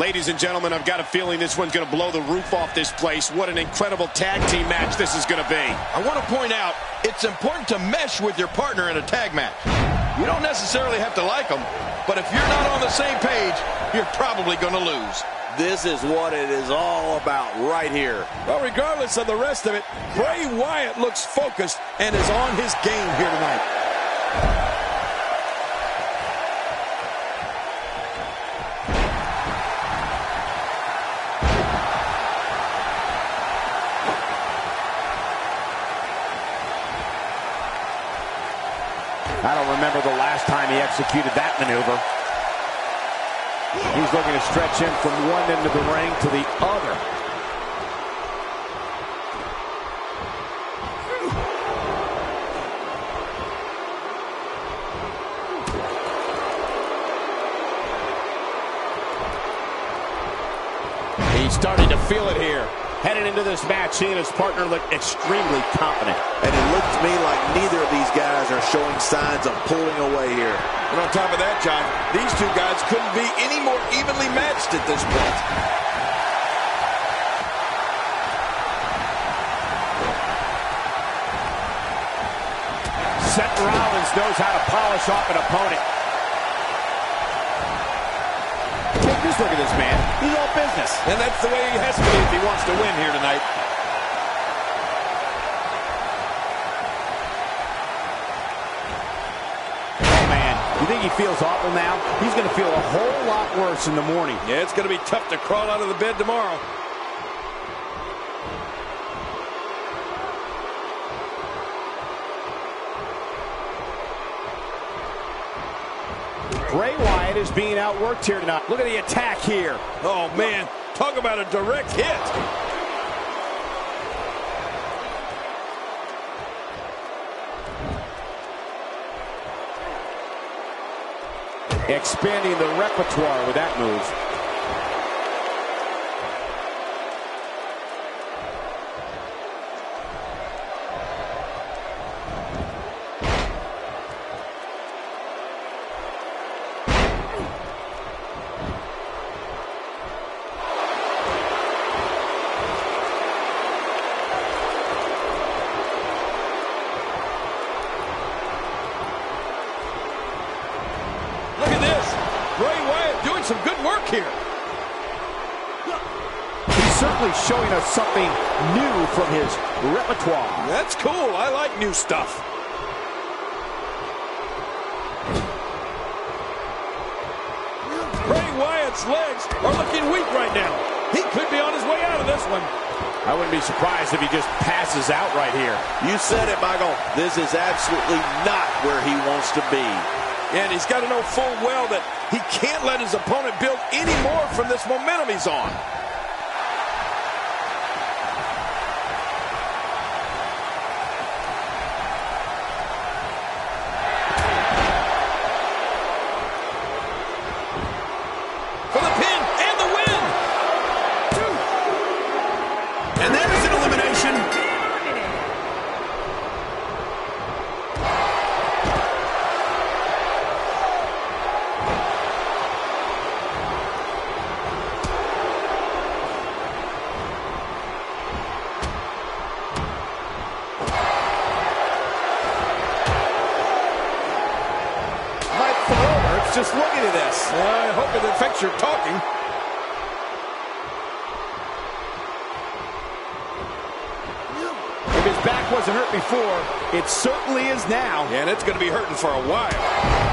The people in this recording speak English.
Ladies and gentlemen, I've got a feeling this one's going to blow the roof off this place. What an incredible tag team match this is going to be. I want to point out, it's important to mesh with your partner in a tag match. You don't necessarily have to like them, but if you're not on the same page, you're probably going to lose. This is what it is all about right here. Well, regardless of the rest of it, Bray Wyatt looks focused and is on his game here tonight. I don't remember the last time he executed that maneuver. He's looking to stretch him from one end of the ring to the other. He's starting to feel it here. Headed into this match, he and his partner look extremely confident. And it looked to me like neither of these guys are showing signs of pulling away here. And on top of that, John, these two guys couldn't be any more evenly matched at this point. Seth Rollins knows how to polish off an opponent. Take this look at this man. He's all business. And that's the way he has to be if he wants to win here tonight. You think he feels awful now? He's going to feel a whole lot worse in the morning. Yeah, it's going to be tough to crawl out of the bed tomorrow. Bray Wyatt is being outworked here tonight. Look at the attack here. Oh, man. Talk about a direct hit. Expanding the repertoire with that move. Some good work here. He's certainly showing us something new from his repertoire. That's cool. I like new stuff. Bray Wyatt's legs are looking weak right now. He could be on his way out of this one. I wouldn't be surprised if he just passes out right here. You said it, Michael. This is absolutely not where he wants to be. And he's got to know full well that he can't let his opponent build any more from this momentum he's on. Just looking at this. I hope it affects your talking. If his back wasn't hurt before, it certainly is now. And it's going to be hurting for a while.